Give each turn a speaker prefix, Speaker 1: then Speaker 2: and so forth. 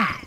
Speaker 1: Oh.